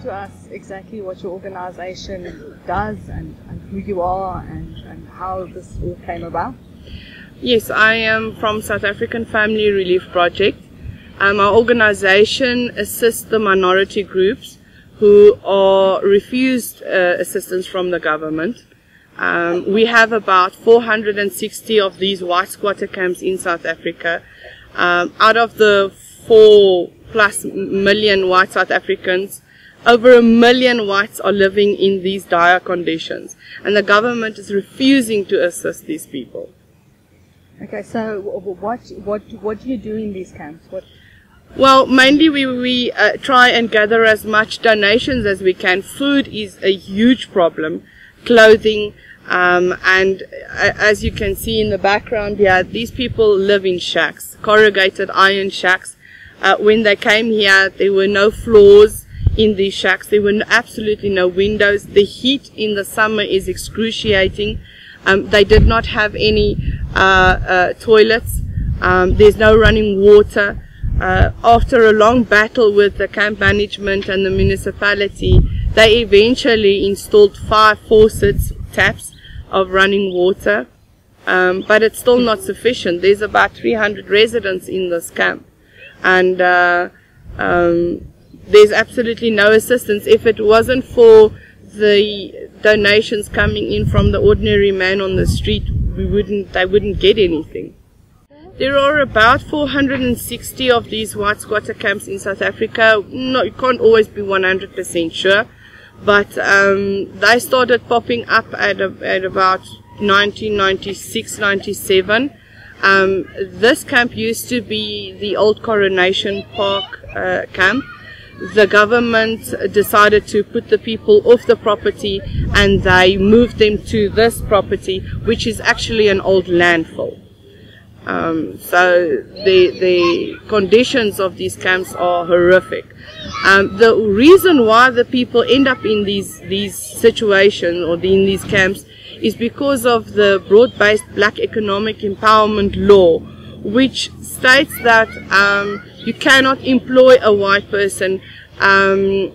us exactly what your organization does and, and who you are and, and how this all came about? Yes, I am from South African Family Relief Project. Um, our organization assists the minority groups who are refused uh, assistance from the government. Um, we have about 460 of these white squatter camps in South Africa. Um, out of the four plus million white South Africans, over a million whites are living in these dire conditions, and the government is refusing to assist these people. Okay, so what what what do you do in these camps? What well, mainly we, we uh, try and gather as much donations as we can. Food is a huge problem, clothing, um, and uh, as you can see in the background here, these people live in shacks, corrugated iron shacks. Uh, when they came here, there were no floors in these shacks. There were absolutely no windows. The heat in the summer is excruciating. Um, they did not have any uh, uh toilets. Um, there's no running water. Uh, after a long battle with the camp management and the municipality, they eventually installed five faucets, taps of running water, um, but it's still not sufficient. There's about 300 residents in this camp, and uh, um, there's absolutely no assistance. If it wasn't for the donations coming in from the ordinary man on the street, we wouldn't, they wouldn't get anything. There are about 460 of these white squatter camps in South Africa. No, you can't always be 100% sure, but um, they started popping up at, a, at about 1996, 97. Um, this camp used to be the old Coronation Park uh, camp. The government decided to put the people off the property and they moved them to this property, which is actually an old landfill. Um, so the the conditions of these camps are horrific. Um, the reason why the people end up in these these situations or in these camps is because of the broad-based black economic empowerment law, which states that um, you cannot employ a white person. Um,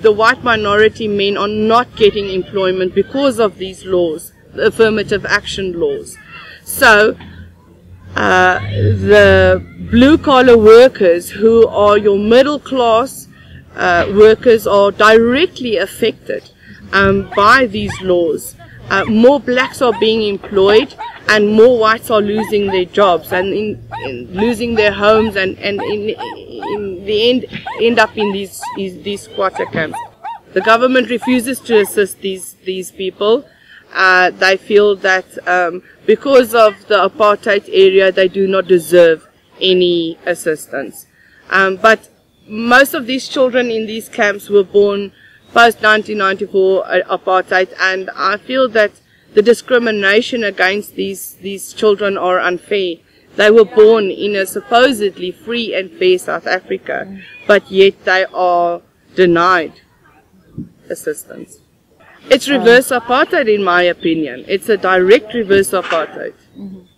the white minority men are not getting employment because of these laws, the affirmative action laws. So uh, the blue collar workers who are your middle class uh, workers are directly affected um, by these laws. Uh, more blacks are being employed and more whites are losing their jobs and in, in losing their homes and, and in, in the end end up in these, these, these squatter camps. The government refuses to assist these, these people uh, they feel that um, because of the apartheid area, they do not deserve any assistance. Um, but most of these children in these camps were born post 1994 uh, apartheid, and I feel that the discrimination against these these children are unfair. They were born in a supposedly free and fair South Africa, but yet they are denied assistance. It's reverse apartheid, in my opinion. It's a direct reverse apartheid. Mm -hmm.